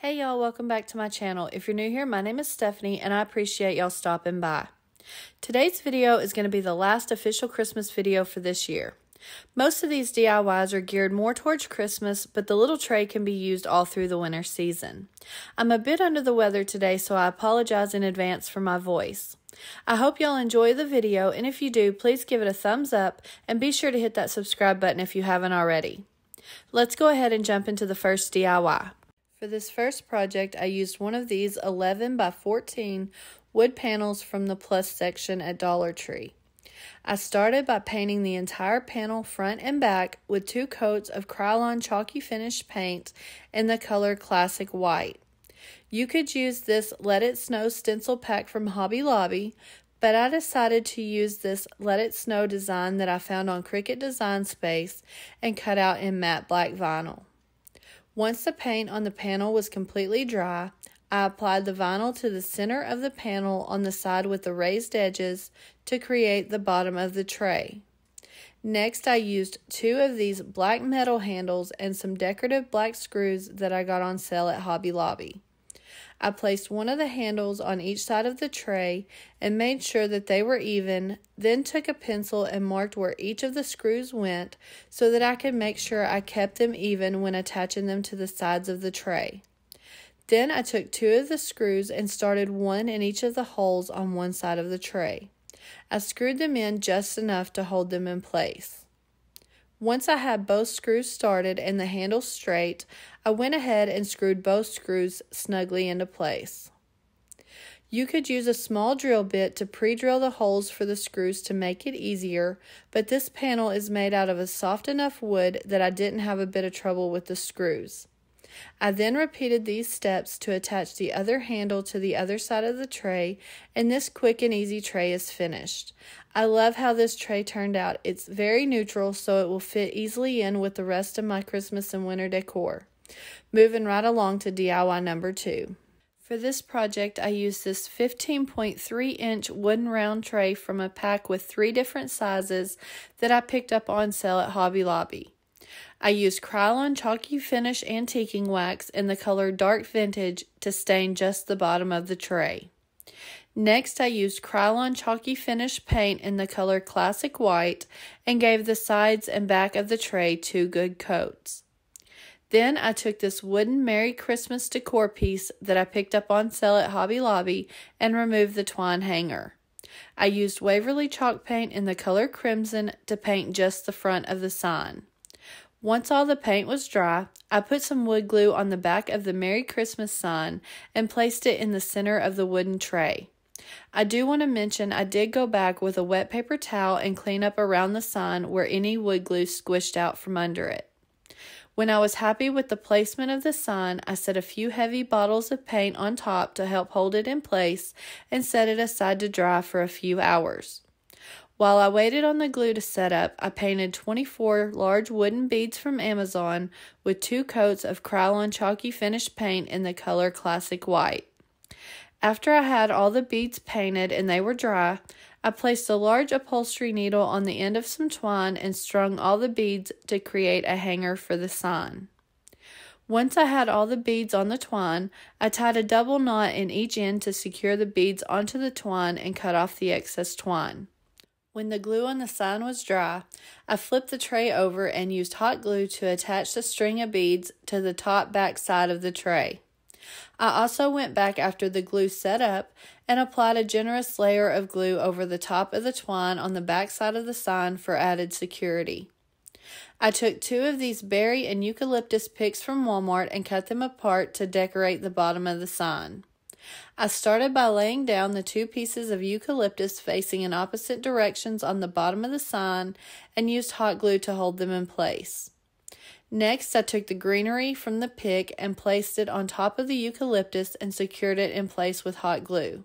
Hey y'all, welcome back to my channel. If you're new here, my name is Stephanie and I appreciate y'all stopping by. Today's video is going to be the last official Christmas video for this year. Most of these DIYs are geared more towards Christmas, but the little tray can be used all through the winter season. I'm a bit under the weather today, so I apologize in advance for my voice. I hope y'all enjoy the video, and if you do, please give it a thumbs up and be sure to hit that subscribe button if you haven't already. Let's go ahead and jump into the first DIY. For this first project, I used one of these 11 by 14 wood panels from the plus section at Dollar Tree. I started by painting the entire panel front and back with two coats of Krylon chalky finish paint in the color Classic White. You could use this Let It Snow stencil pack from Hobby Lobby, but I decided to use this Let It Snow design that I found on Cricut Design Space and cut out in matte black vinyl. Once the paint on the panel was completely dry, I applied the vinyl to the center of the panel on the side with the raised edges to create the bottom of the tray. Next, I used two of these black metal handles and some decorative black screws that I got on sale at Hobby Lobby. I placed one of the handles on each side of the tray and made sure that they were even, then took a pencil and marked where each of the screws went so that I could make sure I kept them even when attaching them to the sides of the tray. Then I took two of the screws and started one in each of the holes on one side of the tray. I screwed them in just enough to hold them in place. Once I had both screws started and the handle straight, I went ahead and screwed both screws snugly into place. You could use a small drill bit to pre-drill the holes for the screws to make it easier, but this panel is made out of a soft enough wood that I didn't have a bit of trouble with the screws. I then repeated these steps to attach the other handle to the other side of the tray, and this quick and easy tray is finished. I love how this tray turned out. It's very neutral, so it will fit easily in with the rest of my Christmas and winter decor. Moving right along to DIY number two. For this project, I used this 15.3 inch wooden round tray from a pack with three different sizes that I picked up on sale at Hobby Lobby. I used Krylon Chalky Finish Antiquing Wax in the color Dark Vintage to stain just the bottom of the tray. Next, I used Krylon Chalky Finish paint in the color Classic White and gave the sides and back of the tray two good coats. Then I took this wooden Merry Christmas decor piece that I picked up on sale at Hobby Lobby and removed the twine hanger. I used Waverly chalk paint in the color Crimson to paint just the front of the sign. Once all the paint was dry, I put some wood glue on the back of the Merry Christmas sign and placed it in the center of the wooden tray. I do want to mention I did go back with a wet paper towel and clean up around the sign where any wood glue squished out from under it. When I was happy with the placement of the sign, I set a few heavy bottles of paint on top to help hold it in place and set it aside to dry for a few hours. While I waited on the glue to set up, I painted 24 large wooden beads from Amazon with two coats of Krylon chalky finish paint in the color Classic White. After I had all the beads painted and they were dry, I placed a large upholstery needle on the end of some twine and strung all the beads to create a hanger for the sign. Once I had all the beads on the twine, I tied a double knot in each end to secure the beads onto the twine and cut off the excess twine. When the glue on the sign was dry, I flipped the tray over and used hot glue to attach the string of beads to the top back side of the tray. I also went back after the glue set up and applied a generous layer of glue over the top of the twine on the back side of the sign for added security. I took two of these berry and eucalyptus picks from Walmart and cut them apart to decorate the bottom of the sign. I started by laying down the two pieces of eucalyptus facing in opposite directions on the bottom of the sign and used hot glue to hold them in place. Next, I took the greenery from the pick and placed it on top of the eucalyptus and secured it in place with hot glue.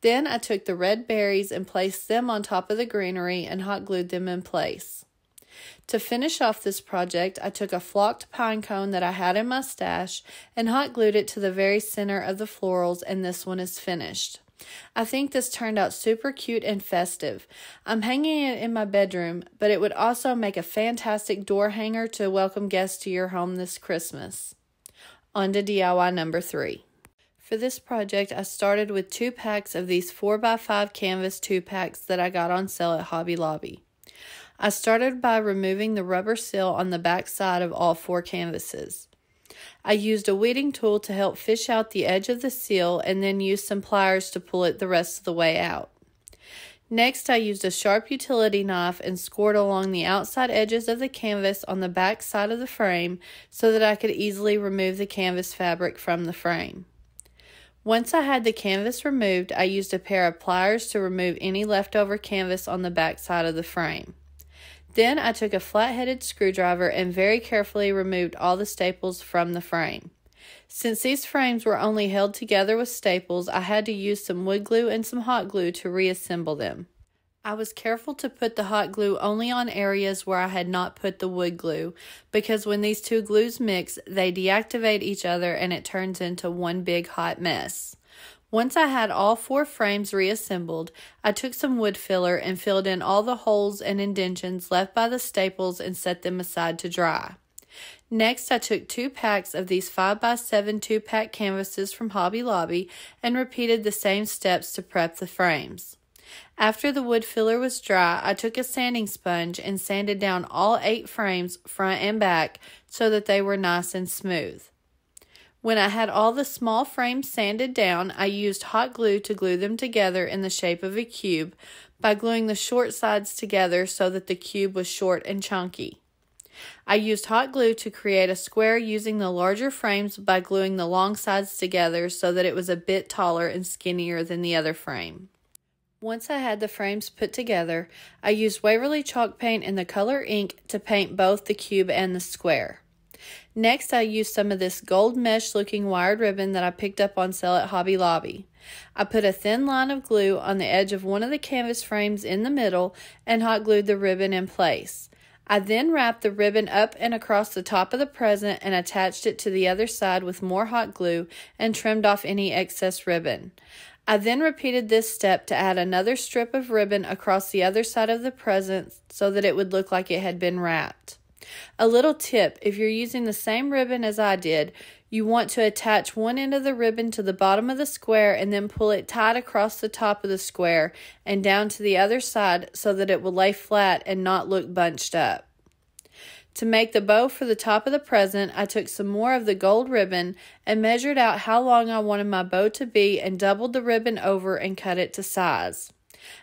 Then I took the red berries and placed them on top of the greenery and hot glued them in place. To finish off this project, I took a flocked pine cone that I had in my stash and hot glued it to the very center of the florals, and this one is finished. I think this turned out super cute and festive. I'm hanging it in my bedroom, but it would also make a fantastic door hanger to welcome guests to your home this Christmas. On to DIY number three. For this project, I started with two packs of these 4x5 canvas 2 packs that I got on sale at Hobby Lobby. I started by removing the rubber seal on the back side of all four canvases. I used a weeding tool to help fish out the edge of the seal and then used some pliers to pull it the rest of the way out. Next, I used a sharp utility knife and scored along the outside edges of the canvas on the back side of the frame so that I could easily remove the canvas fabric from the frame. Once I had the canvas removed, I used a pair of pliers to remove any leftover canvas on the back side of the frame. Then I took a flat-headed screwdriver and very carefully removed all the staples from the frame. Since these frames were only held together with staples, I had to use some wood glue and some hot glue to reassemble them. I was careful to put the hot glue only on areas where I had not put the wood glue because when these two glues mix, they deactivate each other and it turns into one big hot mess. Once I had all four frames reassembled, I took some wood filler and filled in all the holes and indentions left by the staples and set them aside to dry. Next, I took two packs of these 5x7 two pack canvases from Hobby Lobby and repeated the same steps to prep the frames. After the wood filler was dry, I took a sanding sponge and sanded down all eight frames, front and back, so that they were nice and smooth. When I had all the small frames sanded down, I used hot glue to glue them together in the shape of a cube by gluing the short sides together so that the cube was short and chunky. I used hot glue to create a square using the larger frames by gluing the long sides together so that it was a bit taller and skinnier than the other frame. Once I had the frames put together, I used Waverly chalk paint and the color ink to paint both the cube and the square. Next, I used some of this gold mesh looking wired ribbon that I picked up on sale at Hobby Lobby. I put a thin line of glue on the edge of one of the canvas frames in the middle and hot glued the ribbon in place. I then wrapped the ribbon up and across the top of the present and attached it to the other side with more hot glue and trimmed off any excess ribbon. I then repeated this step to add another strip of ribbon across the other side of the present so that it would look like it had been wrapped. A little tip if you're using the same ribbon as I did, you want to attach one end of the ribbon to the bottom of the square and then pull it tight across the top of the square and down to the other side so that it will lay flat and not look bunched up. To make the bow for the top of the present, I took some more of the gold ribbon and measured out how long I wanted my bow to be and doubled the ribbon over and cut it to size.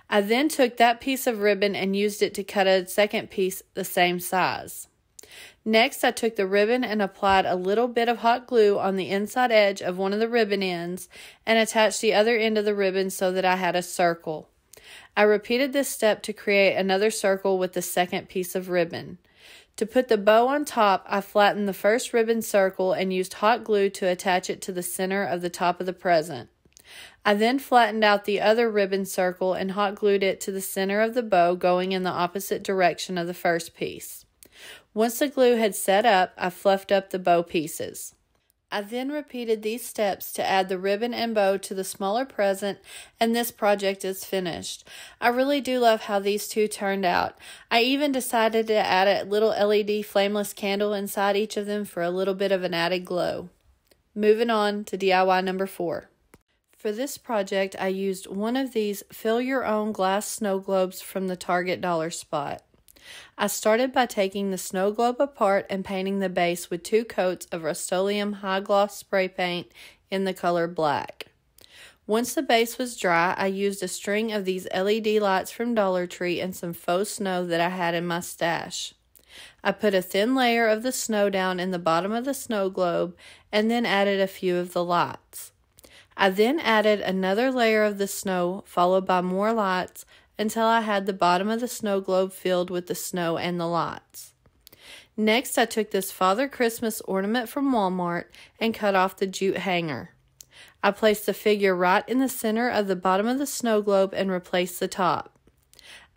I then took that piece of ribbon and used it to cut a second piece the same size. Next, I took the ribbon and applied a little bit of hot glue on the inside edge of one of the ribbon ends and attached the other end of the ribbon so that I had a circle. I repeated this step to create another circle with the second piece of ribbon. To put the bow on top, I flattened the first ribbon circle and used hot glue to attach it to the center of the top of the present. I then flattened out the other ribbon circle and hot glued it to the center of the bow going in the opposite direction of the first piece. Once the glue had set up, I fluffed up the bow pieces. I then repeated these steps to add the ribbon and bow to the smaller present and this project is finished. I really do love how these two turned out. I even decided to add a little LED flameless candle inside each of them for a little bit of an added glow. Moving on to DIY number four. For this project, I used one of these fill your own glass snow globes from the Target Dollar Spot. I started by taking the snow globe apart and painting the base with two coats of Rust-Oleum High Gloss spray paint in the color black. Once the base was dry, I used a string of these LED lights from Dollar Tree and some faux snow that I had in my stash. I put a thin layer of the snow down in the bottom of the snow globe and then added a few of the lights. I then added another layer of the snow, followed by more lights, until I had the bottom of the snow globe filled with the snow and the lights. Next, I took this Father Christmas ornament from Walmart and cut off the jute hanger. I placed the figure right in the center of the bottom of the snow globe and replaced the top.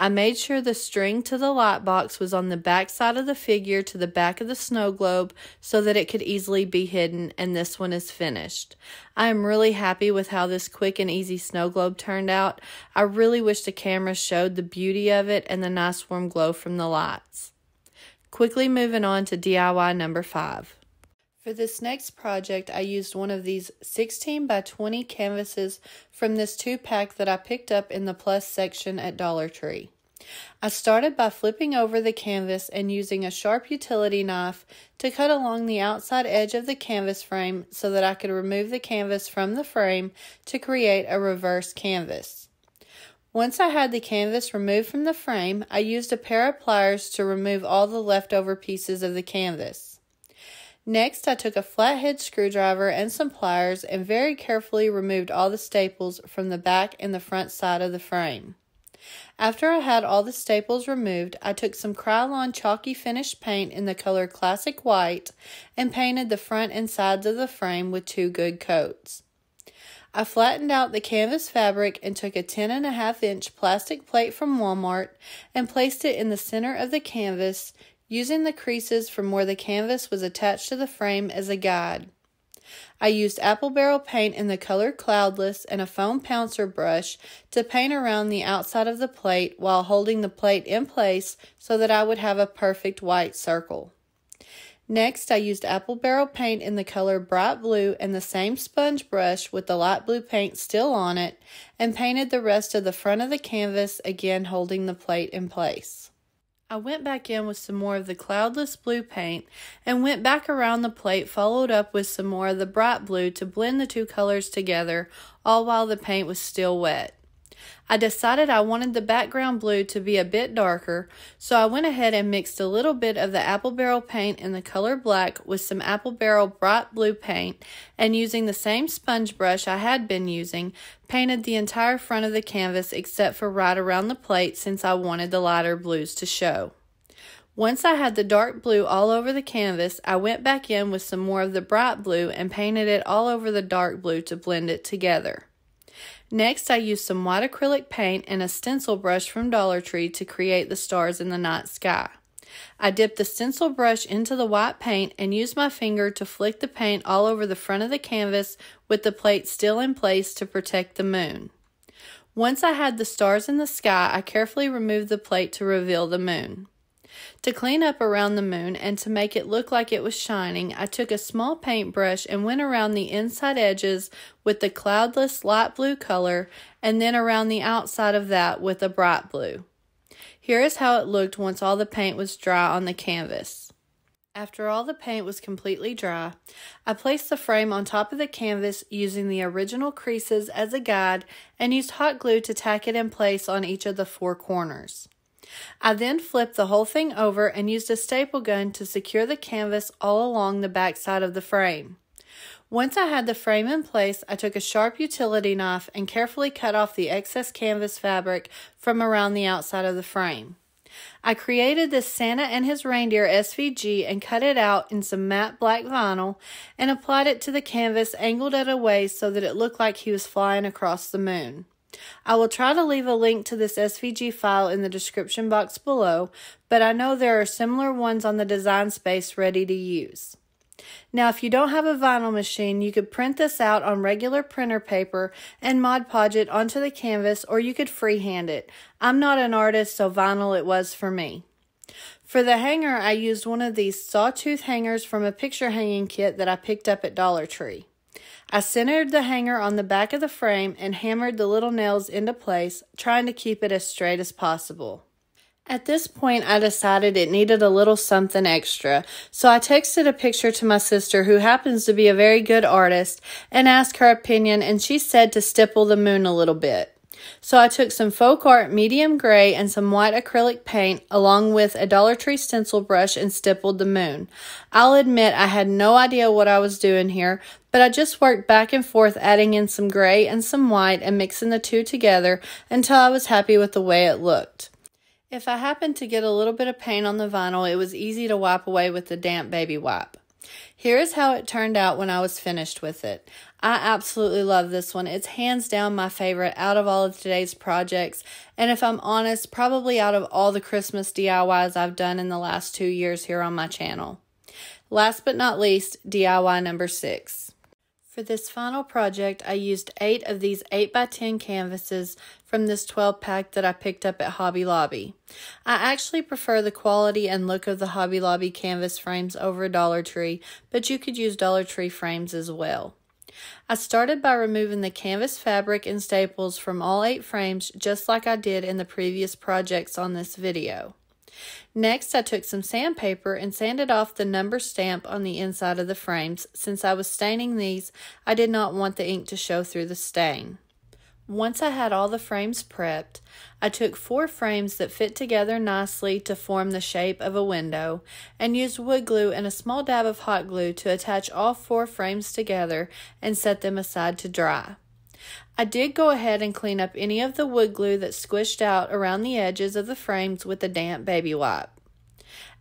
I made sure the string to the light box was on the back side of the figure to the back of the snow globe so that it could easily be hidden, and this one is finished. I am really happy with how this quick and easy snow globe turned out. I really wish the camera showed the beauty of it and the nice warm glow from the lights. Quickly moving on to DIY number five. For this next project, I used one of these 16 by 20 canvases from this two pack that I picked up in the plus section at Dollar Tree. I started by flipping over the canvas and using a sharp utility knife to cut along the outside edge of the canvas frame so that I could remove the canvas from the frame to create a reverse canvas. Once I had the canvas removed from the frame, I used a pair of pliers to remove all the leftover pieces of the canvas. Next, I took a flathead screwdriver and some pliers and very carefully removed all the staples from the back and the front side of the frame. After I had all the staples removed, I took some Krylon chalky finish paint in the color Classic White and painted the front and sides of the frame with two good coats. I flattened out the canvas fabric and took a 10 and a half inch plastic plate from Walmart and placed it in the center of the canvas using the creases from where the canvas was attached to the frame as a guide. I used apple barrel paint in the color Cloudless and a foam pouncer brush to paint around the outside of the plate while holding the plate in place so that I would have a perfect white circle. Next, I used apple barrel paint in the color bright blue and the same sponge brush with the light blue paint still on it and painted the rest of the front of the canvas again holding the plate in place. I went back in with some more of the cloudless blue paint and went back around the plate, followed up with some more of the bright blue to blend the two colors together, all while the paint was still wet. I decided I wanted the background blue to be a bit darker, so I went ahead and mixed a little bit of the apple barrel paint in the color black with some apple barrel bright blue paint, and using the same sponge brush I had been using, painted the entire front of the canvas except for right around the plate since I wanted the lighter blues to show. Once I had the dark blue all over the canvas, I went back in with some more of the bright blue and painted it all over the dark blue to blend it together. Next, I used some white acrylic paint and a stencil brush from Dollar Tree to create the stars in the night sky. I dipped the stencil brush into the white paint and used my finger to flick the paint all over the front of the canvas with the plate still in place to protect the moon. Once I had the stars in the sky, I carefully removed the plate to reveal the moon. To clean up around the moon and to make it look like it was shining, I took a small paintbrush and went around the inside edges with the cloudless light blue color and then around the outside of that with a bright blue. Here is how it looked once all the paint was dry on the canvas. After all the paint was completely dry, I placed the frame on top of the canvas using the original creases as a guide and used hot glue to tack it in place on each of the four corners. I then flipped the whole thing over and used a staple gun to secure the canvas all along the back side of the frame. Once I had the frame in place, I took a sharp utility knife and carefully cut off the excess canvas fabric from around the outside of the frame. I created this Santa and his reindeer SVG and cut it out in some matte black vinyl and applied it to the canvas angled at a way so that it looked like he was flying across the moon. I will try to leave a link to this SVG file in the description box below, but I know there are similar ones on the Design Space ready to use. Now, if you don't have a vinyl machine, you could print this out on regular printer paper and Mod Podge it onto the canvas, or you could freehand it. I'm not an artist, so vinyl it was for me. For the hanger, I used one of these sawtooth hangers from a picture hanging kit that I picked up at Dollar Tree. I centered the hanger on the back of the frame and hammered the little nails into place, trying to keep it as straight as possible. At this point, I decided it needed a little something extra, so I texted a picture to my sister, who happens to be a very good artist, and asked her opinion, and she said to stipple the moon a little bit. So I took some folk art medium gray and some white acrylic paint along with a Dollar Tree stencil brush and stippled the moon. I'll admit I had no idea what I was doing here, but I just worked back and forth adding in some gray and some white and mixing the two together until I was happy with the way it looked. If I happened to get a little bit of paint on the vinyl, it was easy to wipe away with the damp baby wipe. Here is how it turned out when I was finished with it. I absolutely love this one. It's hands down my favorite out of all of today's projects. And if I'm honest, probably out of all the Christmas DIYs I've done in the last two years here on my channel. Last but not least, DIY number six. For this final project, I used 8 of these 8x10 canvases from this 12 pack that I picked up at Hobby Lobby. I actually prefer the quality and look of the Hobby Lobby canvas frames over Dollar Tree, but you could use Dollar Tree frames as well. I started by removing the canvas fabric and staples from all 8 frames just like I did in the previous projects on this video. Next, I took some sandpaper and sanded off the number stamp on the inside of the frames. Since I was staining these, I did not want the ink to show through the stain. Once I had all the frames prepped, I took four frames that fit together nicely to form the shape of a window and used wood glue and a small dab of hot glue to attach all four frames together and set them aside to dry. I did go ahead and clean up any of the wood glue that squished out around the edges of the frames with a damp baby wipe.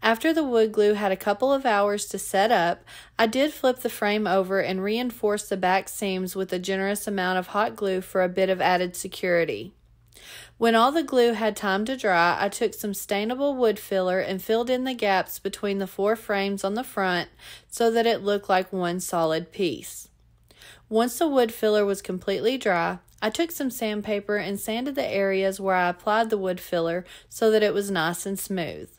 After the wood glue had a couple of hours to set up, I did flip the frame over and reinforce the back seams with a generous amount of hot glue for a bit of added security. When all the glue had time to dry, I took some stainable wood filler and filled in the gaps between the four frames on the front so that it looked like one solid piece. Once the wood filler was completely dry, I took some sandpaper and sanded the areas where I applied the wood filler so that it was nice and smooth.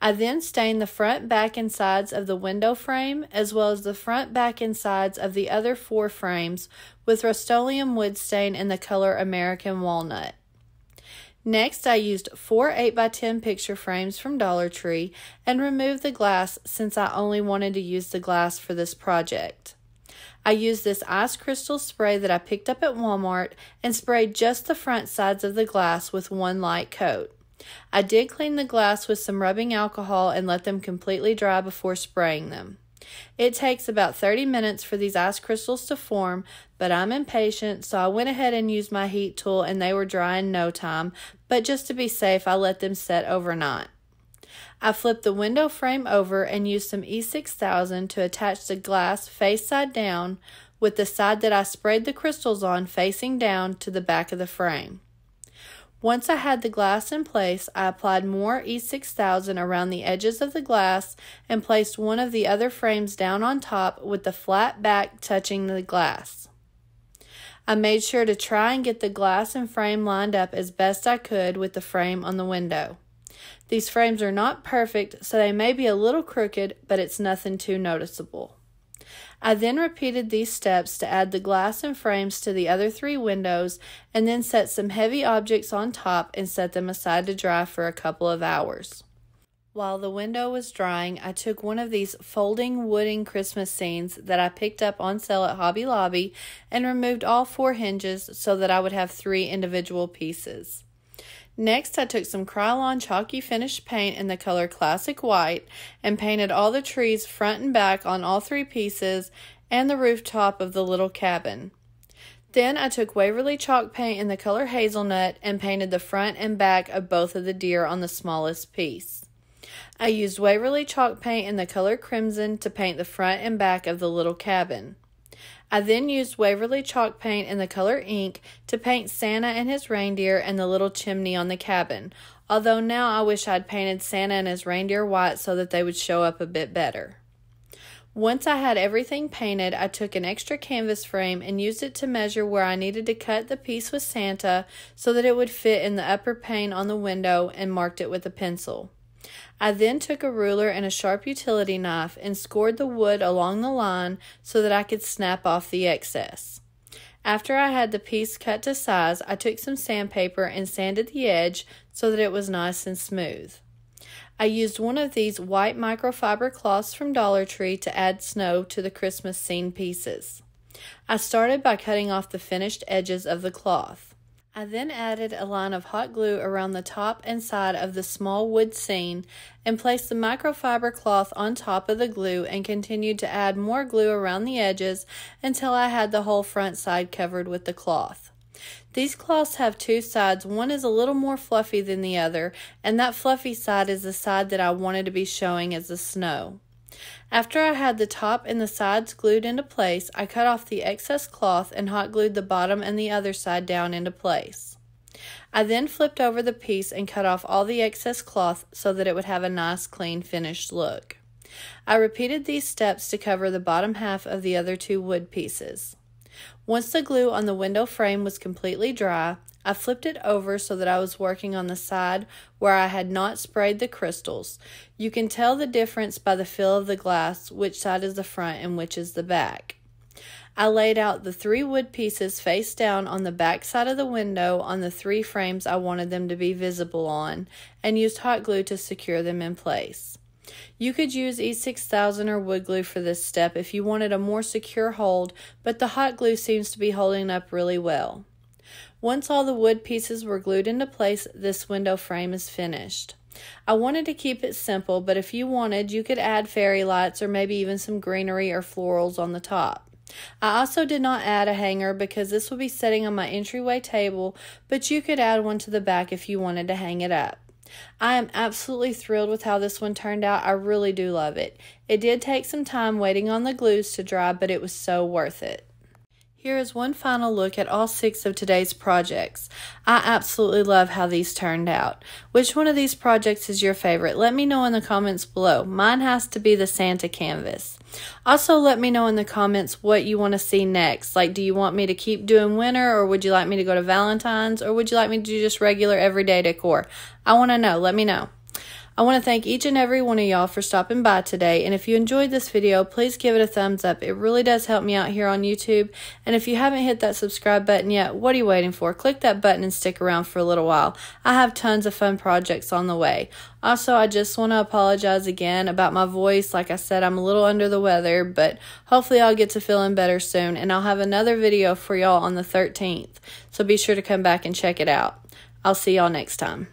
I then stained the front, back, and sides of the window frame as well as the front, back, and sides of the other four frames with Rust-Oleum wood stain in the color American Walnut. Next, I used four 8x10 picture frames from Dollar Tree and removed the glass since I only wanted to use the glass for this project. I used this ice crystal spray that I picked up at Walmart and sprayed just the front sides of the glass with one light coat. I did clean the glass with some rubbing alcohol and let them completely dry before spraying them. It takes about 30 minutes for these ice crystals to form, but I'm impatient, so I went ahead and used my heat tool and they were dry in no time, but just to be safe, I let them set overnight. I flipped the window frame over and used some E6000 to attach the glass face side down with the side that I sprayed the crystals on facing down to the back of the frame. Once I had the glass in place, I applied more E6000 around the edges of the glass and placed one of the other frames down on top with the flat back touching the glass. I made sure to try and get the glass and frame lined up as best I could with the frame on the window. These frames are not perfect, so they may be a little crooked, but it's nothing too noticeable. I then repeated these steps to add the glass and frames to the other three windows and then set some heavy objects on top and set them aside to dry for a couple of hours. While the window was drying, I took one of these folding wooden Christmas scenes that I picked up on sale at Hobby Lobby and removed all four hinges so that I would have three individual pieces. Next, I took some Krylon chalky finish paint in the color Classic White and painted all the trees front and back on all three pieces and the rooftop of the little cabin. Then I took Waverly chalk paint in the color Hazelnut and painted the front and back of both of the deer on the smallest piece. I used Waverly chalk paint in the color Crimson to paint the front and back of the little cabin. I then used Waverly chalk paint in the color ink to paint Santa and his reindeer and the little chimney on the cabin, although now I wish I'd painted Santa and his reindeer white so that they would show up a bit better. Once I had everything painted, I took an extra canvas frame and used it to measure where I needed to cut the piece with Santa so that it would fit in the upper pane on the window and marked it with a pencil. I then took a ruler and a sharp utility knife and scored the wood along the line so that I could snap off the excess. After I had the piece cut to size, I took some sandpaper and sanded the edge so that it was nice and smooth. I used one of these white microfiber cloths from Dollar Tree to add snow to the Christmas scene pieces. I started by cutting off the finished edges of the cloth. I then added a line of hot glue around the top and side of the small wood scene and placed the microfiber cloth on top of the glue and continued to add more glue around the edges until I had the whole front side covered with the cloth. These cloths have two sides. One is a little more fluffy than the other, and that fluffy side is the side that I wanted to be showing as the snow. After I had the top and the sides glued into place, I cut off the excess cloth and hot glued the bottom and the other side down into place. I then flipped over the piece and cut off all the excess cloth so that it would have a nice clean finished look. I repeated these steps to cover the bottom half of the other two wood pieces. Once the glue on the window frame was completely dry, I flipped it over so that I was working on the side where I had not sprayed the crystals. You can tell the difference by the feel of the glass, which side is the front and which is the back. I laid out the three wood pieces face down on the back side of the window on the three frames I wanted them to be visible on and used hot glue to secure them in place. You could use E6000 or wood glue for this step if you wanted a more secure hold, but the hot glue seems to be holding up really well. Once all the wood pieces were glued into place, this window frame is finished. I wanted to keep it simple, but if you wanted, you could add fairy lights or maybe even some greenery or florals on the top. I also did not add a hanger because this will be sitting on my entryway table, but you could add one to the back if you wanted to hang it up. I am absolutely thrilled with how this one turned out. I really do love it. It did take some time waiting on the glues to dry, but it was so worth it. Here is one final look at all six of today's projects. I absolutely love how these turned out. Which one of these projects is your favorite? Let me know in the comments below. Mine has to be the Santa canvas. Also, let me know in the comments what you want to see next. Like, do you want me to keep doing winter, or would you like me to go to Valentine's, or would you like me to do just regular everyday decor? I want to know. Let me know. I want to thank each and every one of y'all for stopping by today. And if you enjoyed this video, please give it a thumbs up. It really does help me out here on YouTube. And if you haven't hit that subscribe button yet, what are you waiting for? Click that button and stick around for a little while. I have tons of fun projects on the way. Also, I just want to apologize again about my voice. Like I said, I'm a little under the weather, but hopefully I'll get to feeling better soon. And I'll have another video for y'all on the 13th. So be sure to come back and check it out. I'll see y'all next time.